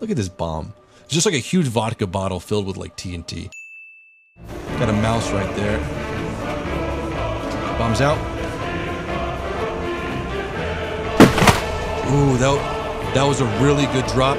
Look at this bomb. It's just like a huge vodka bottle filled with like TNT. Got a mouse right there. Bombs out. Ooh, that, that was a really good drop.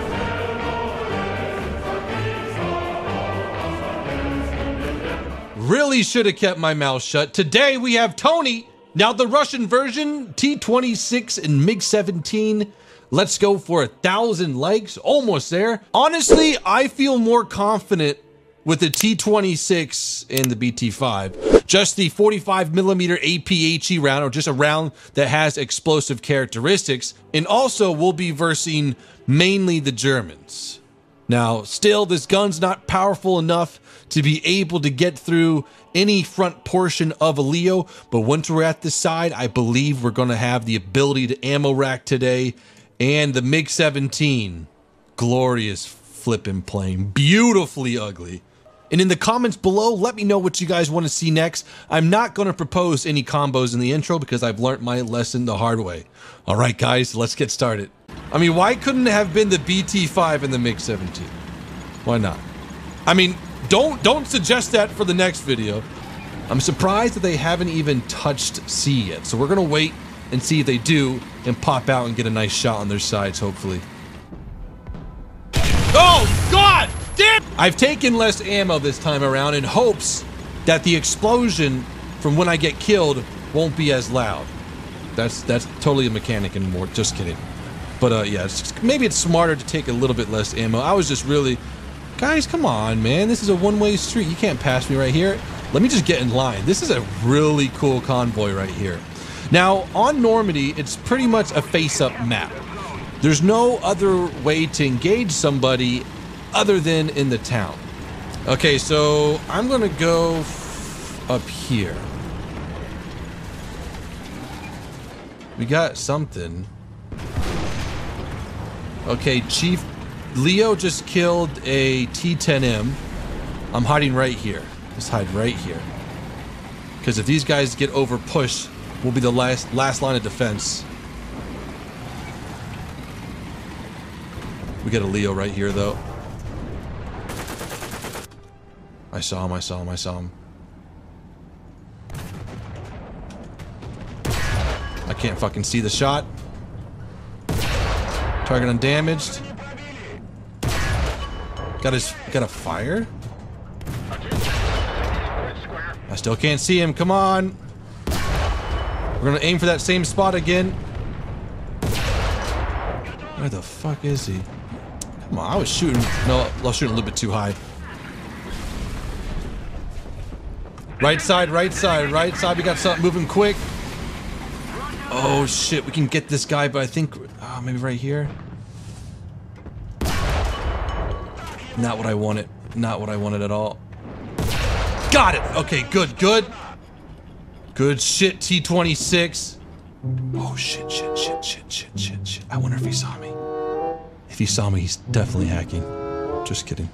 Really should have kept my mouth shut. Today we have Tony. Now the Russian version, T26 and MiG-17. Let's go for a thousand likes, almost there. Honestly, I feel more confident with the T26 and the BT5. Just the 45 millimeter APHE round, or just a round that has explosive characteristics. And also, we'll be versing mainly the Germans. Now, still, this gun's not powerful enough to be able to get through any front portion of a Leo, but once we're at the side, I believe we're going to have the ability to ammo rack today. And the MiG-17, glorious flipping plane, beautifully ugly. And in the comments below, let me know what you guys want to see next. I'm not going to propose any combos in the intro because I've learned my lesson the hard way. All right, guys, let's get started. I mean, why couldn't it have been the BT5 and the MiG-17? Why not? I mean, don't don't suggest that for the next video. I'm surprised that they haven't even touched C yet. So we're gonna wait and see if they do and pop out and get a nice shot on their sides, hopefully. Oh God! Damn! I've taken less ammo this time around in hopes that the explosion from when I get killed won't be as loud. That's that's totally a mechanic anymore. Just kidding. But uh, yeah, it's maybe it's smarter to take a little bit less ammo. I was just really, guys, come on, man. This is a one-way street. You can't pass me right here. Let me just get in line. This is a really cool convoy right here. Now, on Normandy, it's pretty much a face-up map. There's no other way to engage somebody other than in the town. Okay, so I'm gonna go up here. We got something. Okay, Chief Leo just killed a T-10M. I'm hiding right here. Just hide right here. Because if these guys get over push, we'll be the last last line of defense. We got a Leo right here, though. I saw him, I saw him, I saw him. I can't fucking see the shot. Target undamaged. Got his, got a fire? I still can't see him, come on. We're gonna aim for that same spot again. Where the fuck is he? Come on, I was shooting, no, I was shooting a little bit too high. Right side, right side, right side. We got something moving quick. Oh shit, we can get this guy, but I think oh, maybe right here. Not what I wanted. Not what I wanted at all. Got it. Okay, good, good. Good shit, T26. Oh shit, shit, shit, shit, shit, shit, shit. I wonder if he saw me. If he saw me, he's definitely hacking. Just kidding.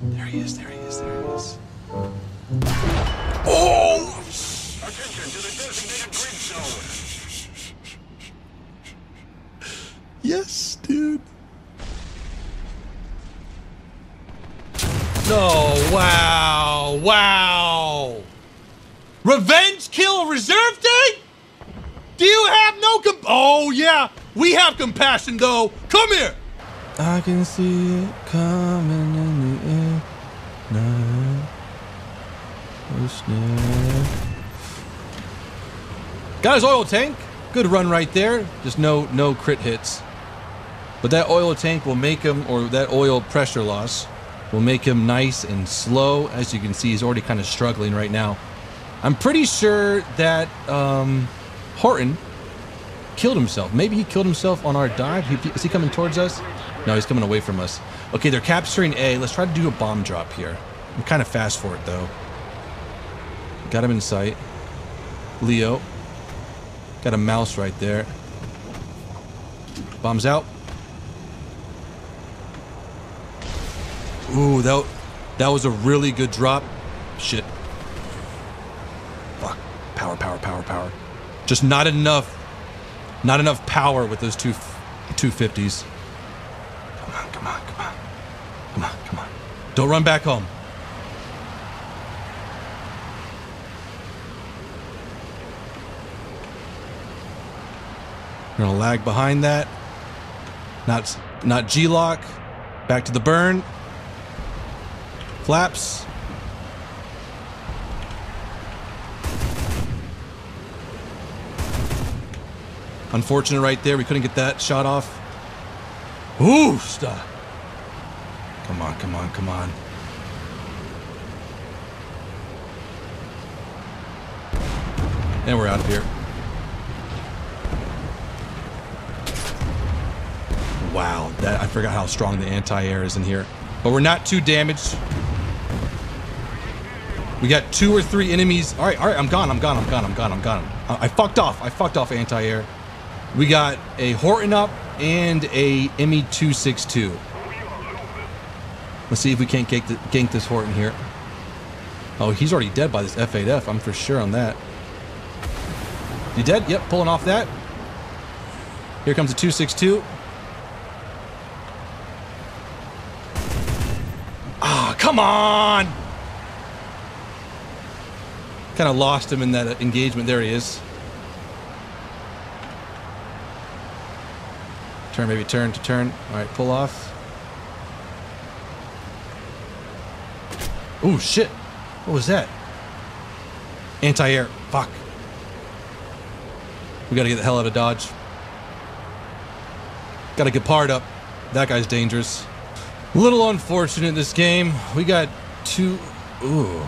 There he is, there he is, there he is. Oh! Yes, dude. No, wow, wow. Revenge kill reserve day? Do you have no comp- Oh, yeah. We have compassion, though. Come here. I can see it coming in the air. Night. Got his oil tank. Good run right there. Just no no crit hits. But that oil tank will make him, or that oil pressure loss, will make him nice and slow. As you can see, he's already kind of struggling right now. I'm pretty sure that um, Horten killed himself. Maybe he killed himself on our dive. He, is he coming towards us? No, he's coming away from us. Okay, they're capturing A. Let's try to do a bomb drop here. I'm kind of fast for it, though. Got him in sight. Leo. Got a mouse right there. Bombs out. Ooh, that, that was a really good drop. Shit. Fuck. Power, power, power, power. Just not enough. Not enough power with those two 250s. Come on, come on, come on. Come on, come on. Don't run back home. We're gonna lag behind that. Not not G-lock. Back to the burn. Flaps. Unfortunate right there. We couldn't get that shot off. Ooh, stop. Come on, come on, come on. And we're out of here. Wow, that I forgot how strong the anti-air is in here. But we're not too damaged. We got two or three enemies. All right, all right, I'm gone, I'm gone, I'm gone, I'm gone, I'm gone. I, I fucked off. I fucked off anti-air. We got a Horten up and a ME262. Let's see if we can't gank, the, gank this Horten here. Oh, he's already dead by this F8F. I'm for sure on that. You dead? Yep, pulling off that. Here comes a 262. Come on! Kind of lost him in that engagement. There he is. Turn, maybe turn to turn. All right, pull off. Oh, shit. What was that? Anti-air. Fuck. We gotta get the hell out of Dodge. Gotta get parred up. That guy's dangerous. A little unfortunate this game. We got two... Ooh.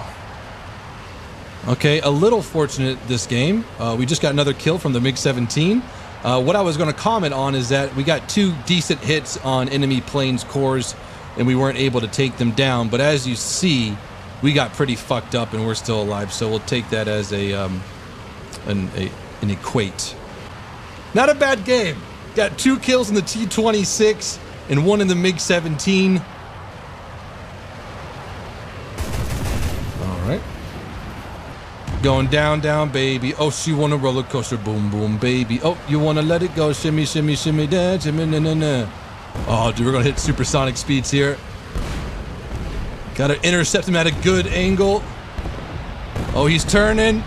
Okay, a little fortunate this game. Uh, we just got another kill from the MiG-17. Uh, what I was going to comment on is that we got two decent hits on enemy planes cores, and we weren't able to take them down. But as you see, we got pretty fucked up, and we're still alive. So we'll take that as a um, an, a, an equate. Not a bad game. Got two kills in the T-26 and one in the MiG-17. All right. Going down, down, baby. Oh, she want a roller coaster. Boom, boom, baby. Oh, you want to let it go. Shimmy, shimmy, shimmy, dance. Shimmy, na, na, na. Oh, dude, we're going to hit supersonic speeds here. Got to intercept him at a good angle. Oh, he's turning.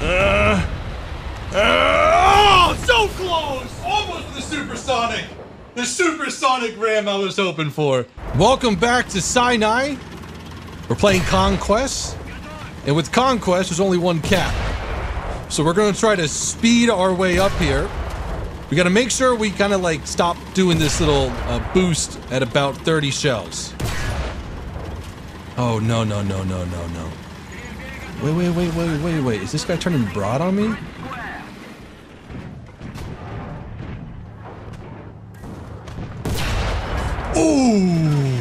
Uh, uh, oh, so close! Almost the supersonic. The supersonic ram I was hoping for. Welcome back to Sinai. We're playing Conquest. And with Conquest, there's only one cap. So we're going to try to speed our way up here. We got to make sure we kind of like stop doing this little uh, boost at about 30 shells. Oh, no, no, no, no, no, no. Wait, wait, wait, wait, wait, wait. Is this guy turning broad on me? Ooh.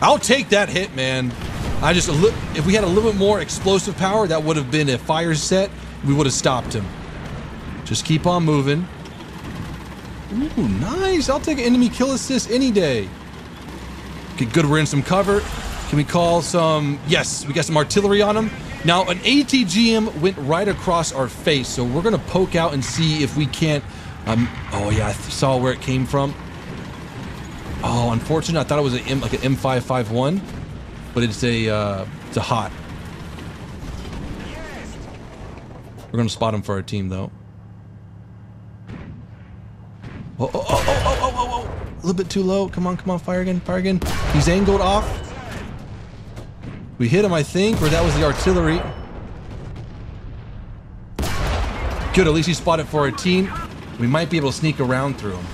I'll take that hit, man. I just, if we had a little bit more explosive power, that would have been a fire set. We would have stopped him. Just keep on moving. Ooh, nice. I'll take an enemy kill assist any day. Okay, good. We're in some cover. Can we call some... Yes, we got some artillery on him. Now, an ATGM went right across our face, so we're going to poke out and see if we can't... Um, oh, yeah, I saw where it came from. Oh, unfortunate. I thought it was an M, like an M551, but it's a uh, it's a hot. We're gonna spot him for our team though. Oh, oh, oh, oh, oh, oh, oh, oh. A little bit too low. Come on, come on, fire again, fire again. He's angled off. We hit him, I think, or that was the artillery. Good, at least he spotted for our team. We might be able to sneak around through him.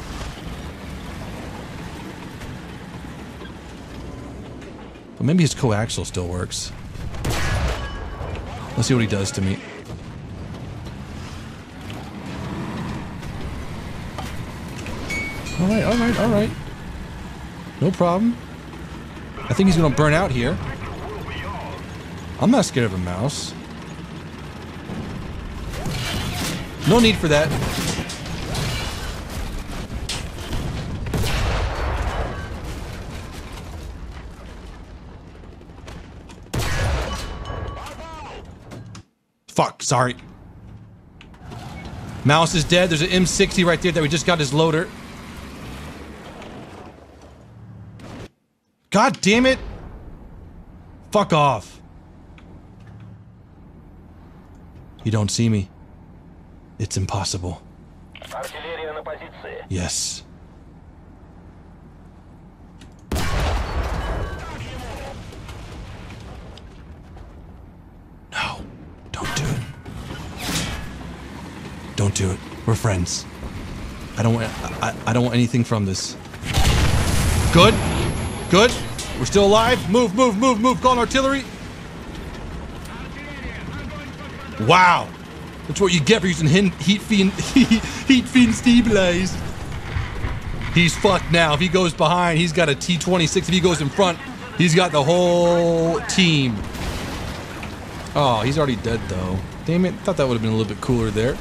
But maybe his coaxial still works. Let's see what he does to me. Alright, alright, alright. No problem. I think he's gonna burn out here. I'm not scared of a mouse. No need for that. Fuck, sorry. Mouse is dead. There's an M60 right there that we just got his loader. God damn it. Fuck off. You don't see me. It's impossible. Yes. We're friends. I don't want I, I don't want anything from this. Good. Good. We're still alive. Move, move, move, move. Call artillery. Wow. That's what you get for using heat fin heat fin stabilized. He's fucked now. If he goes behind, he's got a T26. If he goes in front, he's got the whole team. Oh, he's already dead though. Damn it. Thought that would have been a little bit cooler there.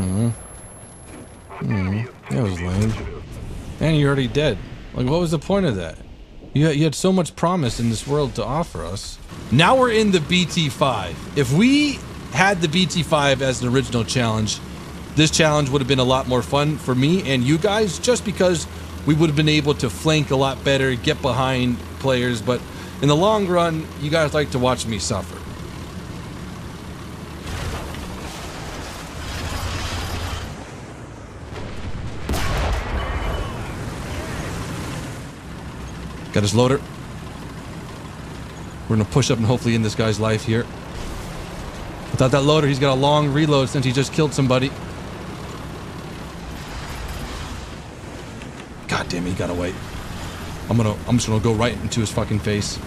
Hmm. Hmm. That was lame. And you're already dead. Like, what was the point of that? You had, you had so much promise in this world to offer us. Now we're in the BT5. If we had the BT5 as an original challenge, this challenge would have been a lot more fun for me and you guys just because we would have been able to flank a lot better, get behind players, but in the long run, you guys like to watch me suffer. Got his loader. We're gonna push up and hopefully end this guy's life here. Without that loader, he's got a long reload since he just killed somebody. God damn it, he got away. I'm gonna I'm just gonna go right into his fucking face.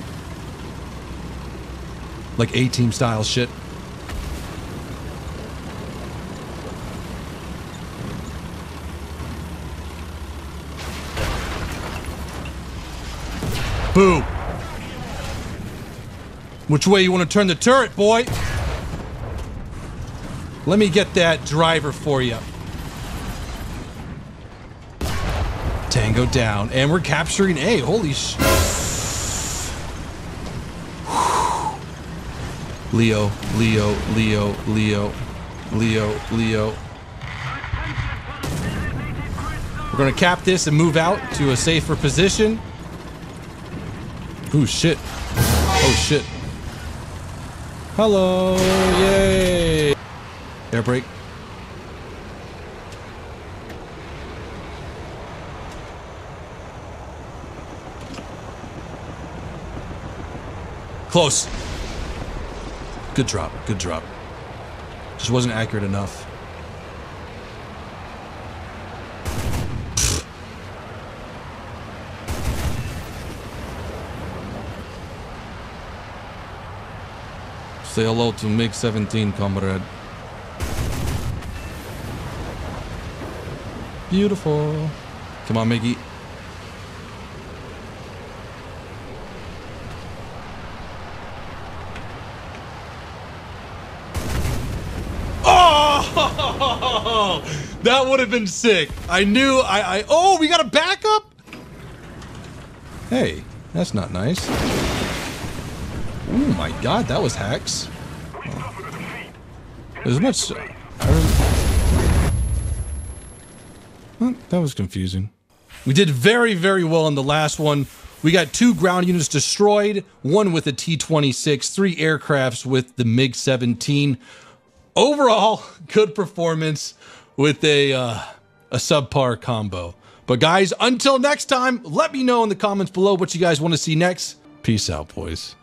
Like A-team style shit. Boo. Which way you want to turn the turret, boy? Let me get that driver for you. Tango down. And we're capturing A. Holy sh... Leo, Leo, Leo, Leo, Leo, Leo. We're gonna cap this and move out to a safer position. Oh shit. Oh shit. Hello. Yay. Air brake. Close. Good drop. Good drop. Just wasn't accurate enough. Say hello to MiG 17, comrade. Beautiful. Come on, Miggy. Oh, that would have been sick. I knew I, I, oh, we got a backup? Hey, that's not nice. Oh my god, that was hacks. As much. That was confusing. We did very, very well in the last one. We got two ground units destroyed, one with a T 26, three aircrafts with the MiG 17. Overall, good performance with a, uh, a subpar combo. But guys, until next time, let me know in the comments below what you guys want to see next. Peace out, boys.